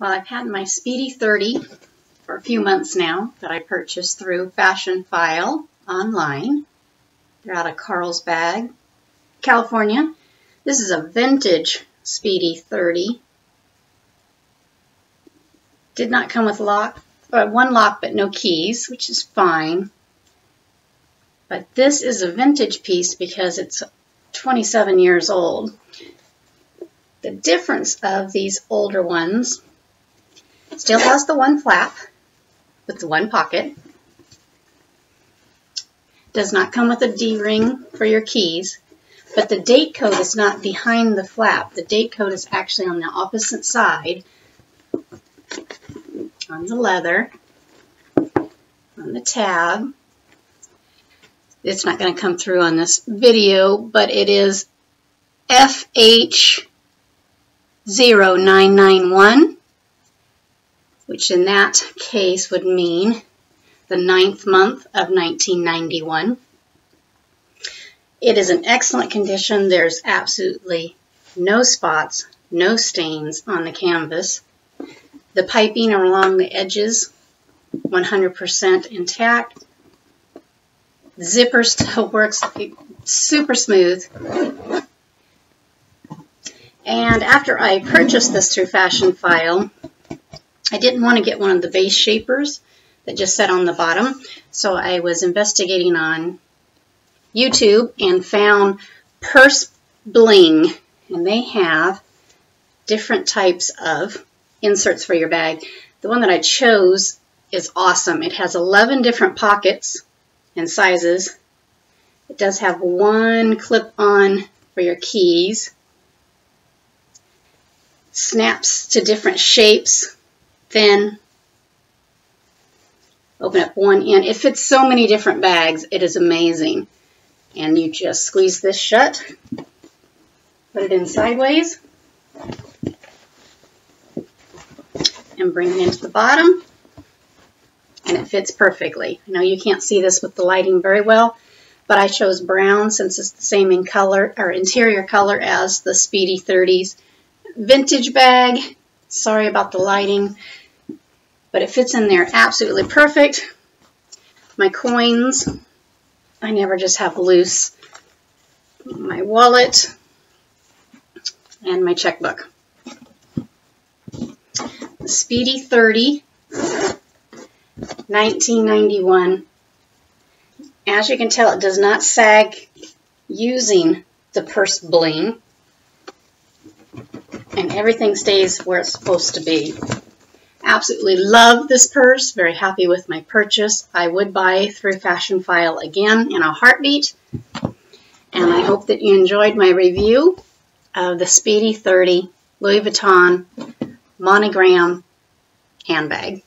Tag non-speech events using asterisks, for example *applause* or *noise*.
Well, I've had my Speedy 30 for a few months now that I purchased through Fashionphile online. They're out of Carlsbad, California. This is a vintage Speedy 30. Did not come with lock, uh, one lock but no keys, which is fine. But this is a vintage piece because it's 27 years old. The difference of these older ones Still has the one flap with the one pocket. Does not come with a D-ring for your keys, but the date code is not behind the flap. The date code is actually on the opposite side on the leather, on the tab. It's not going to come through on this video, but it is FH0991 which in that case would mean the ninth month of 1991. It is in excellent condition. There's absolutely no spots, no stains on the canvas. The piping along the edges, 100% intact. Zipper still *laughs* works super smooth. And after I purchased this through Fashionphile, I didn't want to get one of the base shapers that just sat on the bottom, so I was investigating on YouTube and found Purse Bling, and they have different types of inserts for your bag. The one that I chose is awesome. It has 11 different pockets and sizes. It does have one clip-on for your keys. Snaps to different shapes thin, open up one end. It fits so many different bags. It is amazing. And you just squeeze this shut, put it in sideways, and bring it into the bottom. And it fits perfectly. I know you can't see this with the lighting very well, but I chose brown since it's the same in color or interior color as the Speedy 30s. Vintage bag. Sorry about the lighting but it fits in there absolutely perfect. My coins, I never just have loose. My wallet and my checkbook. Speedy 30, 1991. As you can tell, it does not sag using the purse bling. And everything stays where it's supposed to be. Absolutely love this purse. Very happy with my purchase. I would buy through Fashionphile again in a heartbeat. And I hope that you enjoyed my review of the Speedy 30 Louis Vuitton monogram handbag.